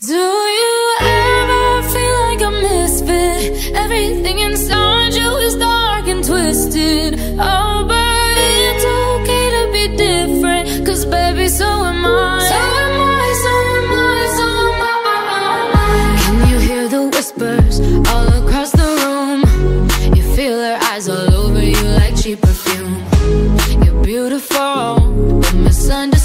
Do you ever feel like a misfit? Everything inside you is dark and twisted. Oh, but it's okay to be different. Cause baby, so am I. So am I, so am I, so am I. Can you hear the whispers all across the room? You feel her eyes all over you like cheap perfume. You're beautiful, but misunderstood.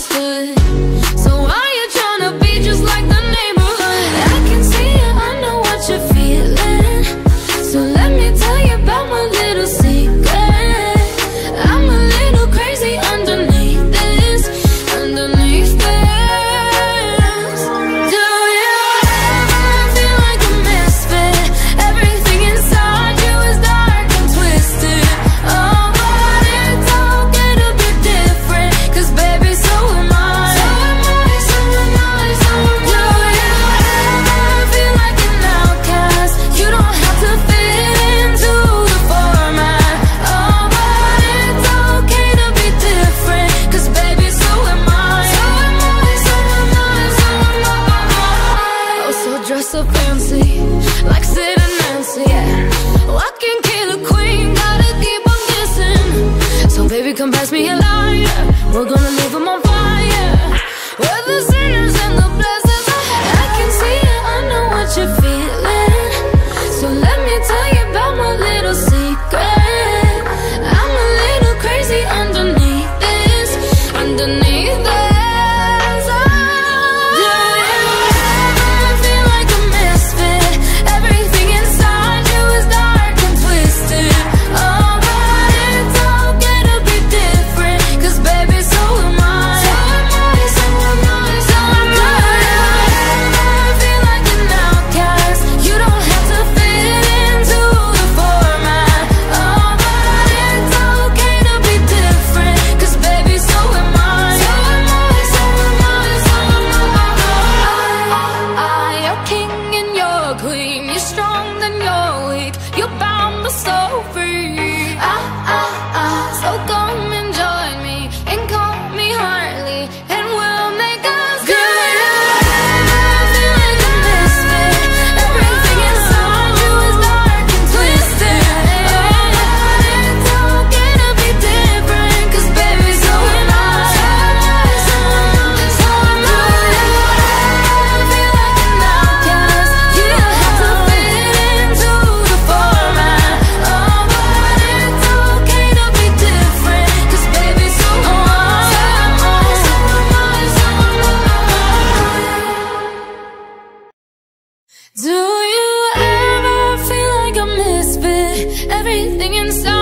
so fancy, like Sid and Nancy. Yeah. Oh, I can kill a queen, gotta keep on guessing. So baby, come pass me a lighter. We're gonna. so good. everything inside.